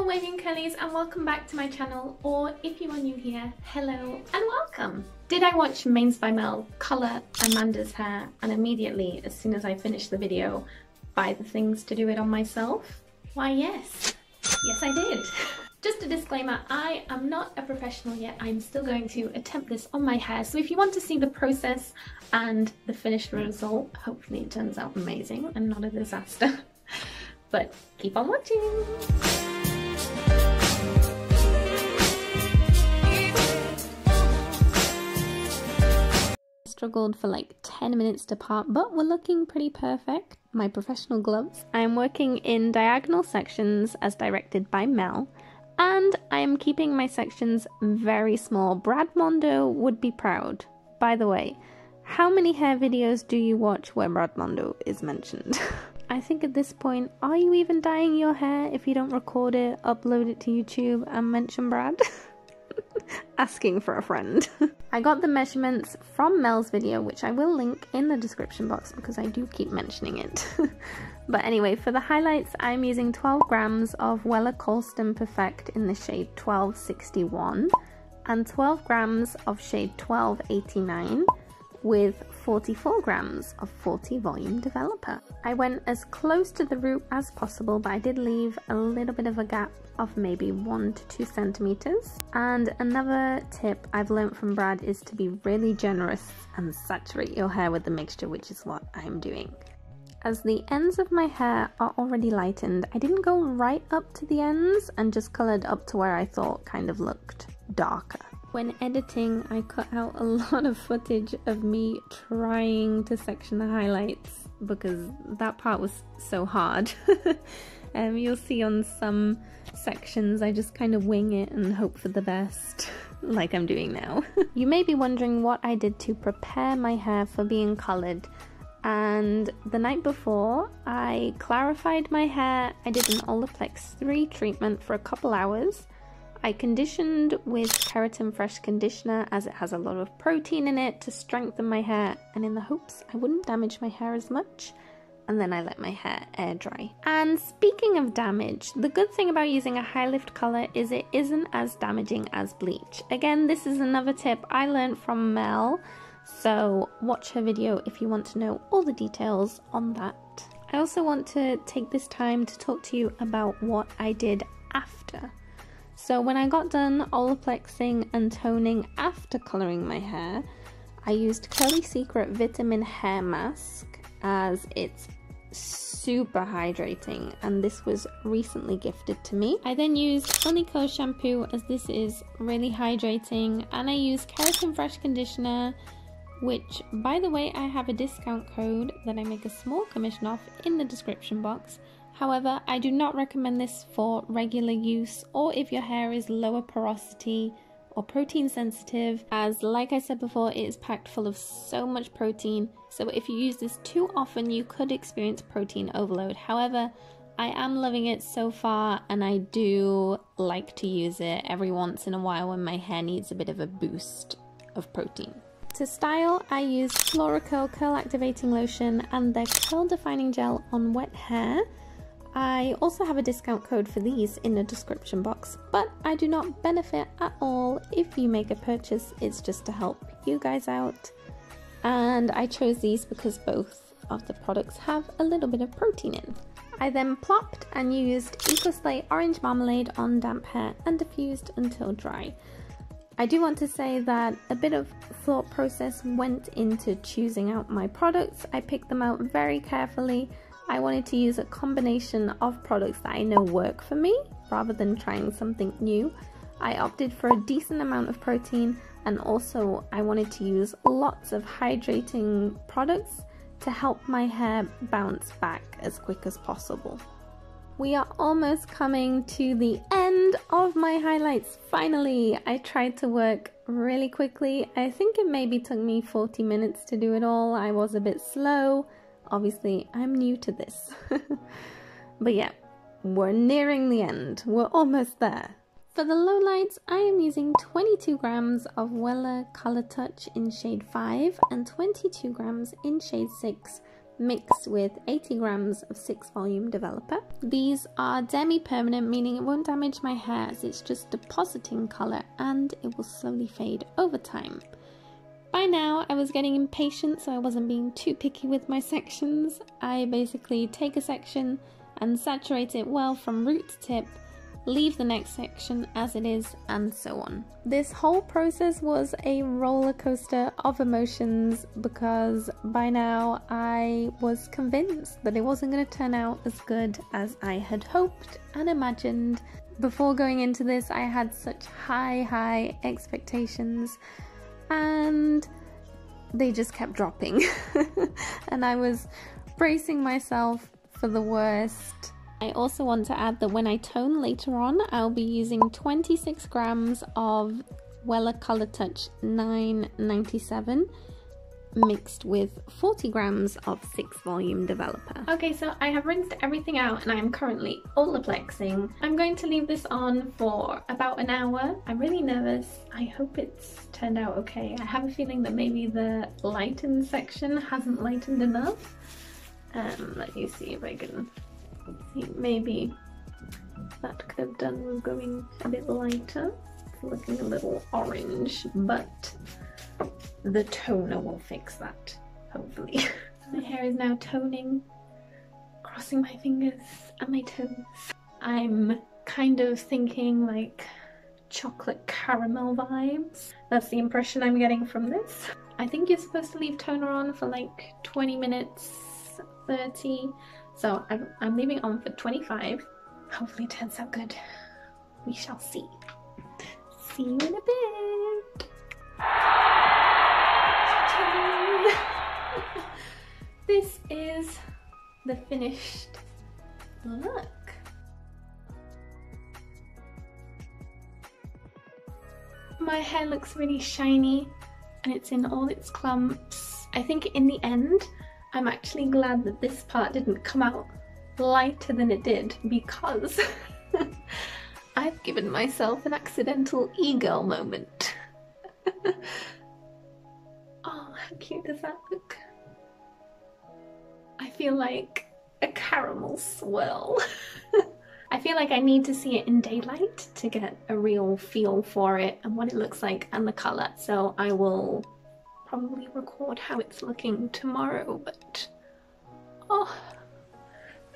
beautiful waving curlies and welcome back to my channel or if you are new here, hello and welcome. Did I watch Manes by Mel colour Amanda's hair and immediately as soon as I finished the video buy the things to do it on myself? Why yes, yes I did. Just a disclaimer, I am not a professional yet. I'm still going to attempt this on my hair. So if you want to see the process and the finished result, hopefully it turns out amazing and not a disaster. but keep on watching. Struggled for like 10 minutes to part, but we're looking pretty perfect. My professional gloves. I'm working in diagonal sections as directed by Mel, and I am keeping my sections very small. Brad Mondo would be proud. By the way, how many hair videos do you watch where Brad Mondo is mentioned? I think at this point, are you even dyeing your hair if you don't record it, upload it to YouTube, and mention Brad? Asking for a friend. I got the measurements from Mel's video, which I will link in the description box because I do keep mentioning it. but anyway, for the highlights, I'm using 12 grams of Wella Koleston Perfect in the shade 1261 and 12 grams of shade 1289 with 44 grams of 40 volume developer. I went as close to the root as possible but I did leave a little bit of a gap of maybe 1 to 2 centimeters. And another tip I've learned from Brad is to be really generous and saturate your hair with the mixture which is what I'm doing. As the ends of my hair are already lightened, I didn't go right up to the ends and just coloured up to where I thought kind of looked darker. When editing, I cut out a lot of footage of me trying to section the highlights because that part was so hard. um, you'll see on some sections I just kind of wing it and hope for the best, like I'm doing now. you may be wondering what I did to prepare my hair for being coloured and the night before I clarified my hair. I did an Olaplex 3 treatment for a couple hours I conditioned with Kerotin Fresh Conditioner as it has a lot of protein in it to strengthen my hair and in the hopes I wouldn't damage my hair as much. And then I let my hair air dry. And speaking of damage, the good thing about using a high lift color is it isn't as damaging as bleach. Again, this is another tip I learned from Mel, so watch her video if you want to know all the details on that. I also want to take this time to talk to you about what I did after. So when I got done olaplexing and toning after colouring my hair, I used Curly Secret Vitamin Hair Mask as it's super hydrating and this was recently gifted to me. I then used Unico shampoo as this is really hydrating and I used Kerotin Fresh Conditioner which by the way I have a discount code that I make a small commission off in the description box However, I do not recommend this for regular use or if your hair is lower porosity or protein sensitive as like I said before it is packed full of so much protein so if you use this too often you could experience protein overload. However, I am loving it so far and I do like to use it every once in a while when my hair needs a bit of a boost of protein. To style, I use Floracurl Curl Activating Lotion and their Curl Defining Gel on wet hair I also have a discount code for these in the description box, but I do not benefit at all if you make a purchase, it's just to help you guys out. And I chose these because both of the products have a little bit of protein in. I then plopped and used EcoSlay Orange Marmalade on damp hair and diffused until dry. I do want to say that a bit of thought process went into choosing out my products. I picked them out very carefully I wanted to use a combination of products that I know work for me rather than trying something new. I opted for a decent amount of protein and also I wanted to use lots of hydrating products to help my hair bounce back as quick as possible. We are almost coming to the end of my highlights. Finally, I tried to work really quickly. I think it maybe took me 40 minutes to do it all. I was a bit slow. Obviously, I'm new to this. but yeah, we're nearing the end. We're almost there. For the lowlights, I am using 22 grams of Wella Color Touch in shade 5 and 22 grams in shade 6 mixed with 80 grams of 6 volume developer. These are demi-permanent, meaning it won't damage my hair as it's just depositing colour and it will slowly fade over time. By now, I was getting impatient, so I wasn't being too picky with my sections. I basically take a section and saturate it well from root to tip leave the next section as it is, and so on. This whole process was a roller coaster of emotions because by now I was convinced that it wasn't going to turn out as good as I had hoped and imagined. Before going into this, I had such high, high expectations, and they just kept dropping. and I was bracing myself for the worst I also want to add that when I tone later on, I'll be using 26 grams of Wella Color Touch 997 mixed with 40 grams of 6 volume developer. Okay, so I have rinsed everything out and I am currently olaplexing. I'm going to leave this on for about an hour. I'm really nervous. I hope it's turned out okay. I have a feeling that maybe the lighten section hasn't lightened enough. Um, let me see if I can see, maybe that could have done with going a bit lighter. It's looking a little orange, but the toner will fix that, hopefully. my hair is now toning, crossing my fingers and my toes. I'm kind of thinking like chocolate caramel vibes. That's the impression I'm getting from this. I think you're supposed to leave toner on for like 20 minutes, 30 so I'm, I'm leaving on for 25. Hopefully it turns out good. We shall see. See you in a bit. The finished look. My hair looks really shiny and it's in all its clumps. I think in the end I'm actually glad that this part didn't come out lighter than it did because I've given myself an accidental e-girl moment. oh, how cute does that look? Feel like a caramel swirl. I feel like I need to see it in daylight to get a real feel for it and what it looks like and the colour. So I will probably record how it's looking tomorrow, but oh,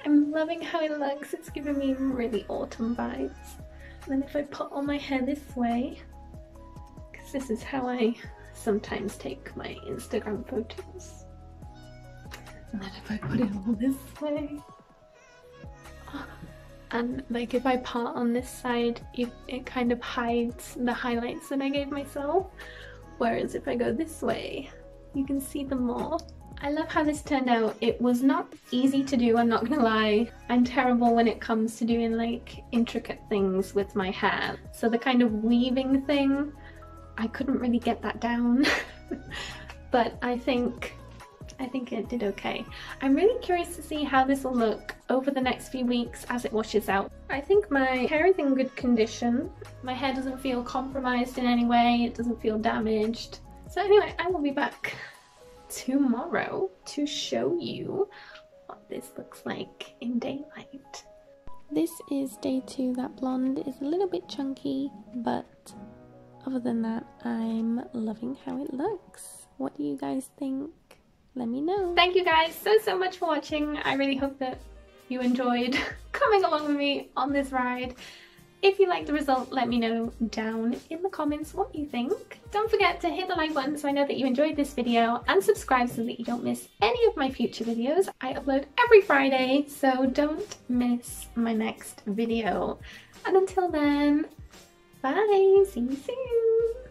I'm loving how it looks. It's giving me really autumn vibes. And then if I put all my hair this way, because this is how I sometimes take my Instagram photos. And then if I put it all this way, and like if I part on this side, it, it kind of hides the highlights that I gave myself. Whereas if I go this way, you can see them more. I love how this turned out. It was not easy to do, I'm not gonna lie. I'm terrible when it comes to doing like intricate things with my hair. So the kind of weaving thing, I couldn't really get that down. but I think I think it did okay. I'm really curious to see how this will look over the next few weeks as it washes out. I think my hair is in good condition. My hair doesn't feel compromised in any way, it doesn't feel damaged. So anyway, I will be back tomorrow to show you what this looks like in daylight. This is day two. That blonde is a little bit chunky, but other than that, I'm loving how it looks. What do you guys think? Let me know. Thank you guys so, so much for watching. I really hope that you enjoyed coming along with me on this ride. If you like the result, let me know down in the comments what you think. Don't forget to hit the like button so I know that you enjoyed this video and subscribe so that you don't miss any of my future videos. I upload every Friday, so don't miss my next video. And until then, bye, see you soon.